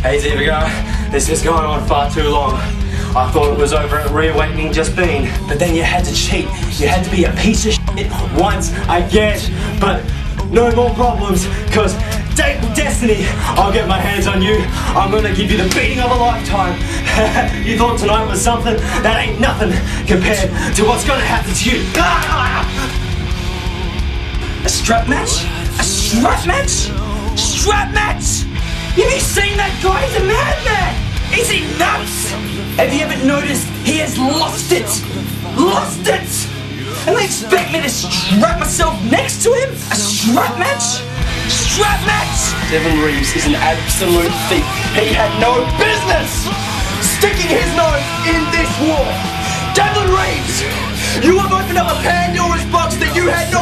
Hey Zivigo, this has gone on far too long. I thought it was over at Reawakening just been, but then you had to cheat. You had to be a piece of shit once, I guess, but no more problems, cause Date Destiny, I'll get my hands on you. I'm gonna give you the beating of a lifetime. you thought tonight was something? That ain't nothing compared to what's gonna happen to you. Ah! A strap match? A strap match? Strap match? Have you seen that guy? He's a madman! Is he nuts? Have you ever noticed he has lost it? Lost it! And they expect me to strap myself next to him? A strap match? Strap match! Devlin Reeves is an absolute thief. He had no business sticking his nose in this war. Devlin Reeves! You have opened up a Pandora's box that you had no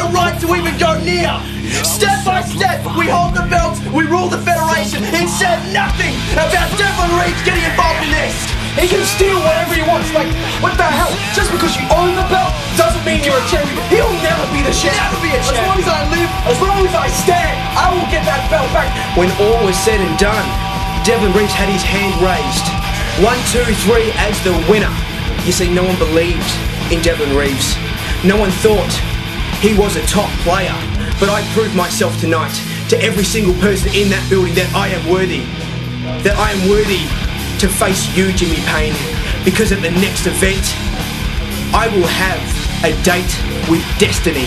near! Step by step, we hold the belts, we rule the Federation. It said nothing about Devlin Reeves getting involved in this! He can steal whatever he wants. Like, what the hell? Just because you own the belt doesn't mean you're a champion. He'll never be the champion. Never be a As long as. I live, as long as I stand, I will get that belt back. When all was said and done, Devlin Reeves had his hand raised. One, two, three as the winner. You see, no one believed in Devlin Reeves. No one thought he was a top player. But I proved myself tonight to every single person in that building that I am worthy. That I am worthy to face you, Jimmy Payne. Because at the next event, I will have a date with destiny.